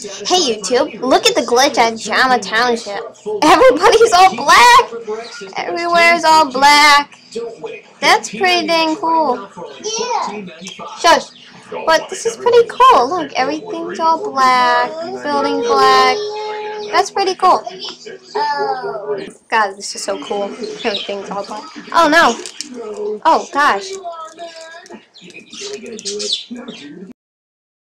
Hey YouTube, look at the glitch at Jamaa Township. Everybody's all black! Everywhere's all black. That's pretty dang cool. Shush. But this is pretty cool. Look, everything's all black. Building black. That's pretty cool. God, this is so cool. Everything's all black. Oh no. Oh gosh.